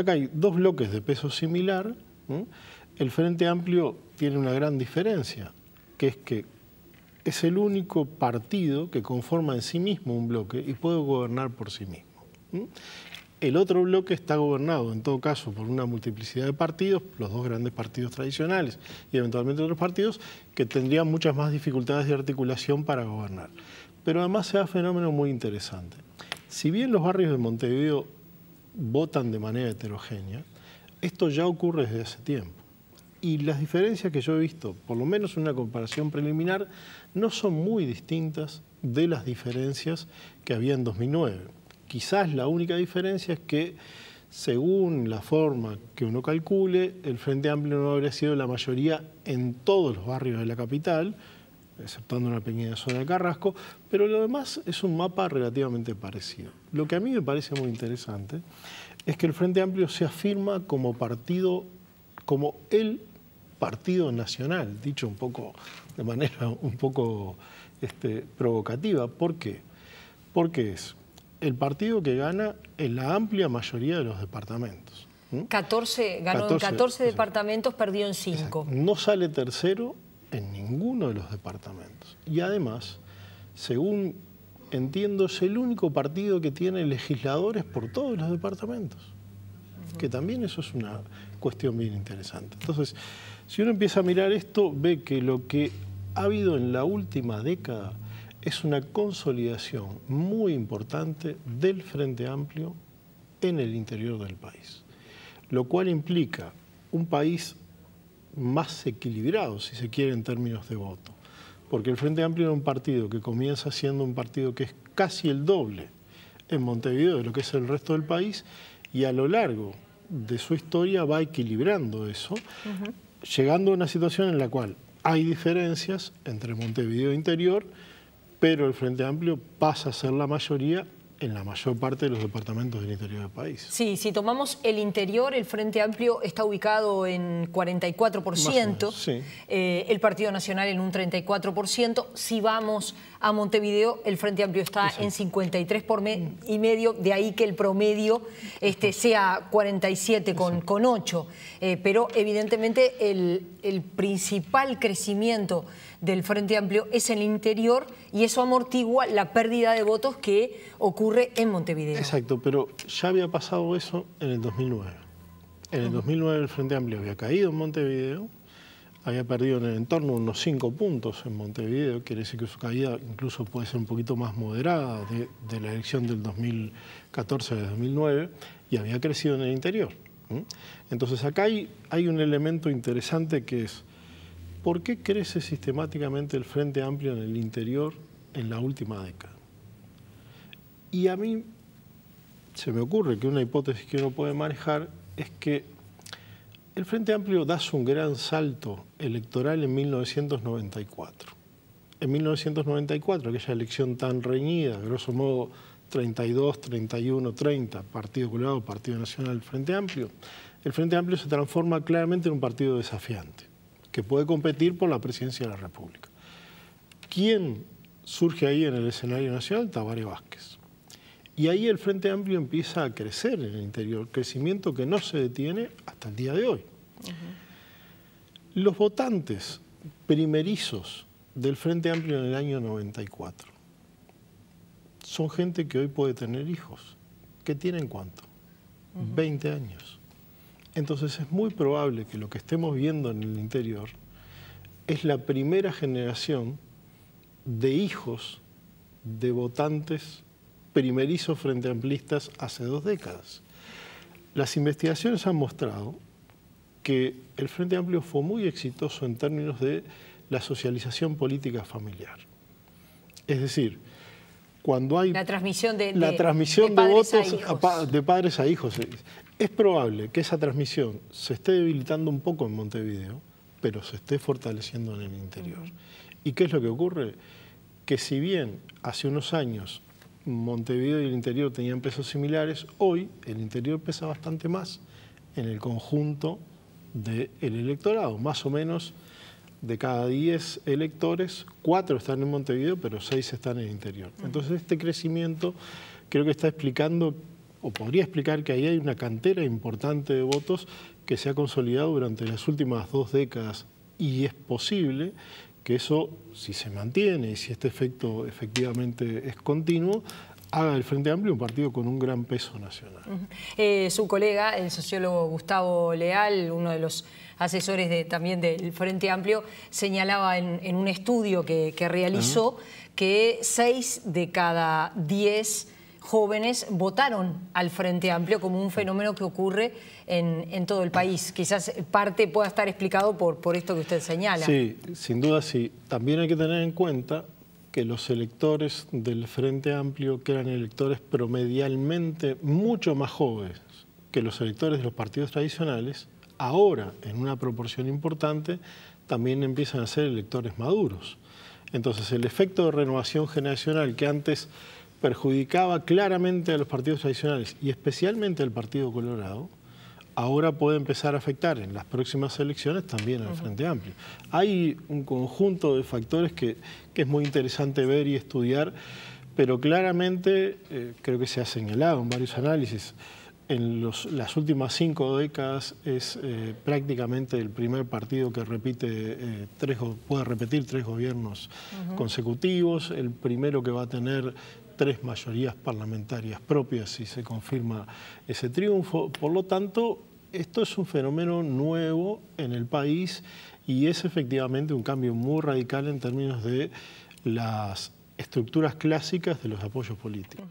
acá hay dos bloques de peso similar. El Frente Amplio tiene una gran diferencia, que es que es el único partido que conforma en sí mismo un bloque y puede gobernar por sí mismo. El otro bloque está gobernado, en todo caso, por una multiplicidad de partidos, los dos grandes partidos tradicionales y eventualmente otros partidos, que tendrían muchas más dificultades de articulación para gobernar. Pero además se da fenómeno muy interesante. Si bien los barrios de Montevideo votan de manera heterogénea, esto ya ocurre desde hace tiempo. Y las diferencias que yo he visto, por lo menos en una comparación preliminar, no son muy distintas de las diferencias que había en 2009 Quizás la única diferencia es que, según la forma que uno calcule, el Frente Amplio no habría sido la mayoría en todos los barrios de la capital, exceptuando una pequeña zona de Carrasco, pero lo demás es un mapa relativamente parecido. Lo que a mí me parece muy interesante es que el Frente Amplio se afirma como partido, como el partido nacional, dicho un poco de manera un poco este, provocativa. ¿Por qué? Porque es el partido que gana en la amplia mayoría de los departamentos. 14, ganó en 14 departamentos, perdió en 5. No sale tercero en ninguno de los departamentos. Y además, según entiendo, es el único partido que tiene legisladores por todos los departamentos. Que también eso es una cuestión bien interesante. Entonces, si uno empieza a mirar esto, ve que lo que ha habido en la última década es una consolidación muy importante del Frente Amplio en el interior del país, lo cual implica un país más equilibrado, si se quiere, en términos de voto, porque el Frente Amplio era un partido que comienza siendo un partido que es casi el doble en Montevideo de lo que es el resto del país y a lo largo de su historia va equilibrando eso, llegando a una situación en la cual hay diferencias entre Montevideo interior pero el Frente Amplio pasa a ser la mayoría en la mayor parte de los departamentos del interior del país. Sí, si tomamos el interior, el Frente Amplio está ubicado en 44%, eh, el Partido Nacional en un 34%. Si vamos a Montevideo, el Frente Amplio está en 53 por y medio, de ahí que el promedio este, sea 47 con, con 8. Eh, pero evidentemente el, el principal crecimiento del Frente Amplio es el interior y eso amortigua la pérdida de votos que ocurre en Montevideo. Exacto, pero ya había pasado eso en el 2009. En el 2009 el Frente Amplio había caído en Montevideo, había perdido en el entorno unos 5 puntos en Montevideo, quiere decir que su caída incluso puede ser un poquito más moderada de, la elección del 2014 de 2009, y había crecido en el interior. Entonces acá hay, hay un elemento interesante que es ¿Por qué crece sistemáticamente el Frente Amplio en el interior en la última década? Y a mí se me ocurre que una hipótesis que uno puede manejar es que el Frente Amplio da un gran salto electoral en 1994. En 1994, aquella elección tan reñida, grosso modo 32, 31, 30, Partido Colorado, Partido Nacional, Frente Amplio, el Frente Amplio se transforma claramente en un partido desafiante que puede competir por la presidencia de la República. ¿Quién surge ahí en el escenario nacional? Tabaré Vázquez. Y ahí el Frente Amplio empieza a crecer en el interior, crecimiento que no se detiene hasta el día de hoy. Los votantes primerizos del Frente Amplio en el año 94 son gente que hoy puede tener hijos. ¿Qué tienen cuánto? 20 años. Entonces es muy probable que lo que estemos viendo en el interior es la primera generación de hijos de votantes primerizos frente amplistas hace dos décadas. Las investigaciones han mostrado que el Frente Amplio fue muy exitoso en términos de la socialización política familiar. Es decir, cuando hay... La transmisión de, la transmisión de, votos de padres a hijos. Es probable que esa transmisión se esté debilitando un poco en Montevideo, pero se esté fortaleciendo en el interior. ¿Y qué es lo que ocurre? Que si bien hace unos años Montevideo y el interior tenían pesos similares, hoy el interior pesa bastante más en el conjunto del electorado. Más o menos de cada 10 electores, 4 están en Montevideo, pero 6 están en el interior. Entonces este crecimiento creo que está explicando o podría explicar que ahí hay una cantera importante de votos que se ha consolidado durante las últimas dos décadas y es posible que eso, si se mantiene y si este efecto efectivamente es continuo, haga del Frente Amplio un partido con un gran peso nacional. Eh, su colega, el sociólogo Gustavo Leal, uno de los asesores de, también del Frente Amplio, señalaba en, un estudio que, realizó que seis de cada diez jóvenes votaron al Frente Amplio como un fenómeno que ocurre en, todo el país. Quizás parte pueda estar explicado por, por esto que usted señala. Sí, sin duda sí. También hay que tener en cuenta que los electores del Frente Amplio, que eran electores promedialmente mucho más jóvenes que los electores de los partidos tradicionales, ahora, en una proporción importante, también empiezan a ser electores maduros. Entonces, el efecto de renovación generacional que antes perjudicaba claramente a los partidos tradicionales y especialmente al Partido Colorado, ahora puede empezar a afectar en las próximas elecciones también al Frente Amplio. Hay un conjunto de factores que, es muy interesante ver y estudiar, pero claramente eh, creo que se ha señalado en varios análisis. En las últimas cinco décadas es eh, prácticamente el primer partido que repite eh, tres, puede repetir tres gobiernos consecutivos, el primero que va a tener tres mayorías parlamentarias propias si se confirma ese triunfo. Por lo tanto, esto es un fenómeno nuevo en el país y es efectivamente un cambio muy radical en términos de las estructuras clásicas de los apoyos políticos.